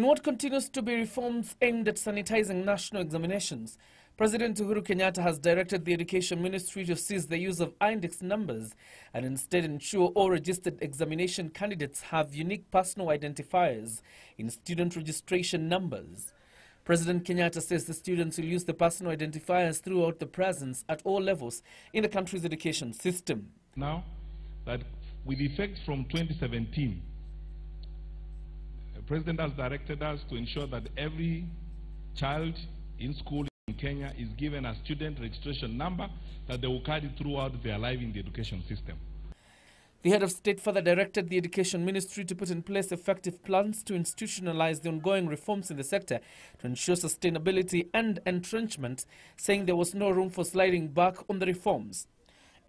In what continues to be reforms aimed at sanitizing national examinations, President Uhuru Kenyatta has directed the Education Ministry to cease the use of index numbers and instead ensure all registered examination candidates have unique personal identifiers in student registration numbers. President Kenyatta says the students will use the personal identifiers throughout the presence at all levels in the country's education system. Now that with effect from 2017, the President has directed us to ensure that every child in school in Kenya is given a student registration number that they will carry throughout their life in the education system. The head of state further directed the Education Ministry to put in place effective plans to institutionalize the ongoing reforms in the sector to ensure sustainability and entrenchment, saying there was no room for sliding back on the reforms.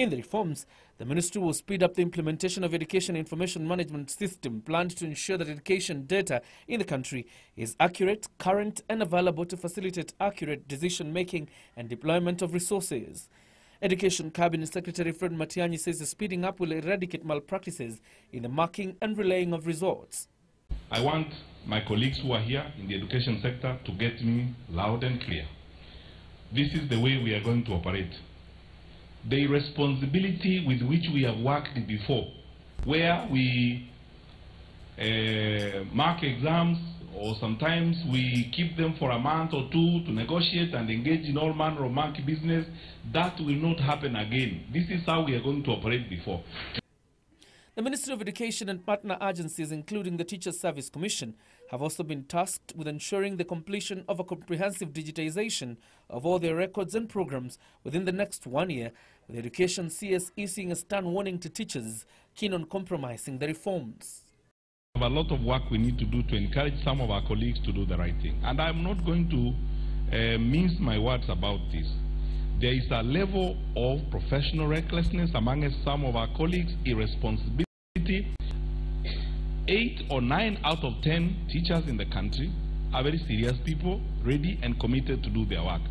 In the reforms, the ministry will speed up the implementation of education information management system planned to ensure that education data in the country is accurate, current and available to facilitate accurate decision making and deployment of resources. Education Cabinet Secretary Fred Matiang'i says the speeding up will eradicate malpractices in the marking and relaying of results. I want my colleagues who are here in the education sector to get me loud and clear. This is the way we are going to operate. The responsibility with which we have worked before, where we uh, mark exams or sometimes we keep them for a month or two to negotiate and engage in all manner of monkey business, that will not happen again. This is how we are going to operate before. The Ministry of Education and partner agencies, including the Teachers Service Commission, have also been tasked with ensuring the completion of a comprehensive digitization of all their records and programs within the next one year, with Education CS issuing a stern warning to teachers keen on compromising the reforms. A lot of work we need to do to encourage some of our colleagues to do the right thing. And I'm not going to uh, mince my words about this. There is a level of professional recklessness among some of our colleagues, irresponsibility. Eight or nine out of ten teachers in the country are very serious people, ready and committed to do their work.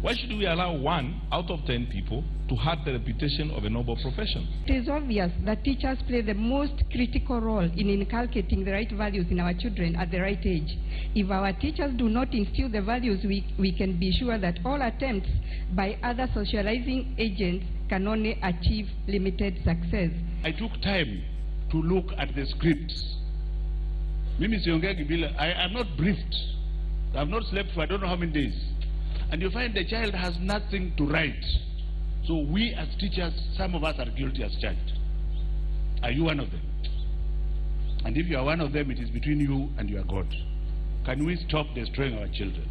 Why should we allow one out of ten people to hurt the reputation of a noble profession? It is obvious that teachers play the most critical role in inculcating the right values in our children at the right age. If our teachers do not instill the values, we, we can be sure that all attempts by other socializing agents can only achieve limited success. I took time to look at the scripts. Mimi siongegi bila, I am not briefed. I have not slept for I don't know how many days. And you find the child has nothing to write. So we as teachers, some of us are guilty as charged. Are you one of them? And if you are one of them, it is between you and your God. Can we stop destroying our children?